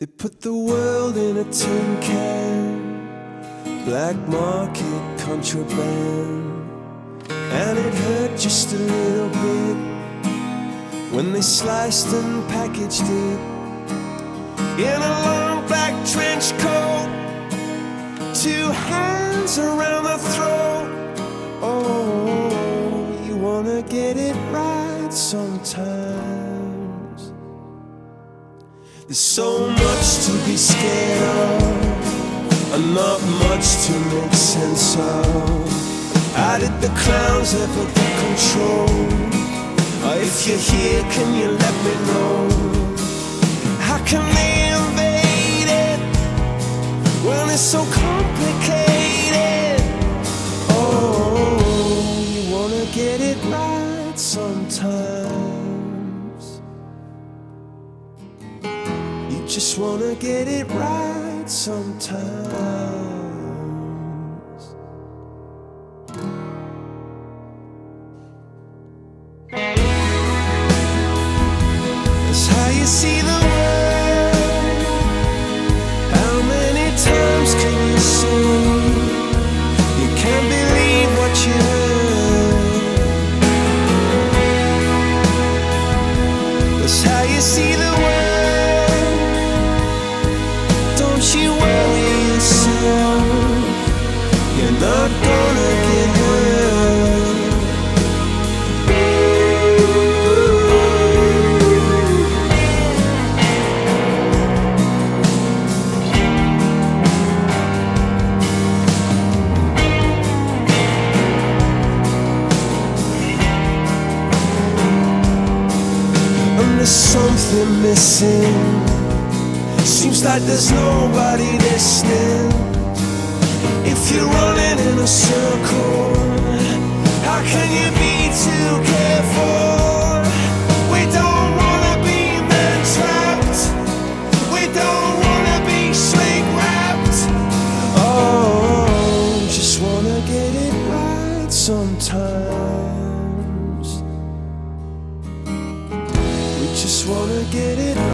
They put the world in a tin can, black market contraband, and it hurt just a little bit when they sliced and packaged it in a long black trench coat, two hands around the throat. Oh, you wanna get it right sometimes. There's so much to be scared of, and not much to make sense of. How did the clowns ever get control? Or if you're here, can you let me know? How can they invade it when it's so complicated? Just wanna get it right sometimes. That's how you see the there's something missing. Seems like there's nobody listening. If you're running in a circle, how can you just wanna get it